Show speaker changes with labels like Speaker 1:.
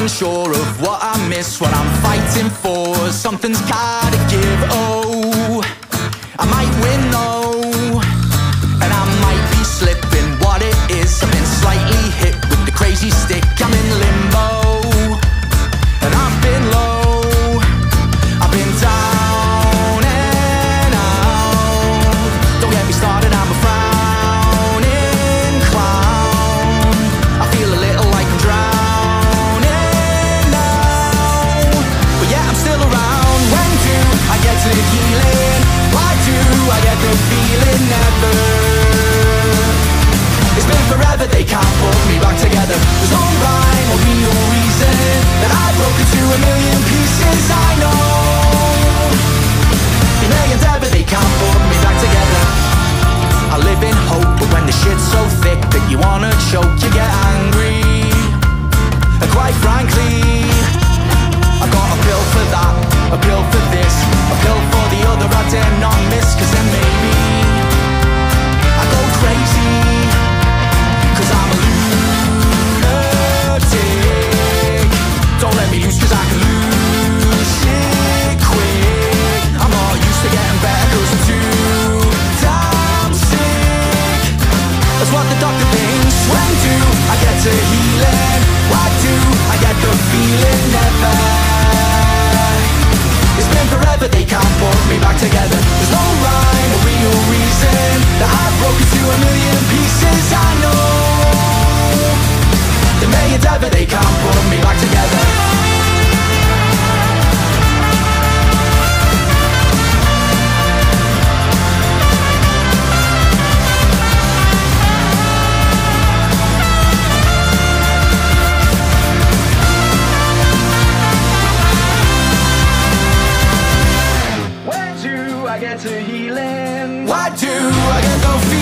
Speaker 1: unsure of what I miss, what I'm fighting for. Something's gotta frankly I've got a pill for that, a pill for this A pill for the other. I dare not miss Cause then maybe I go crazy Cause I'm a lunatic. Don't let me loose cause I can lose feeling never. It's been forever, they can't put me back together. There's no rhyme or real reason. That I've broken to a million pieces I know. The may endeavor, they can't healing. Why do I go feel?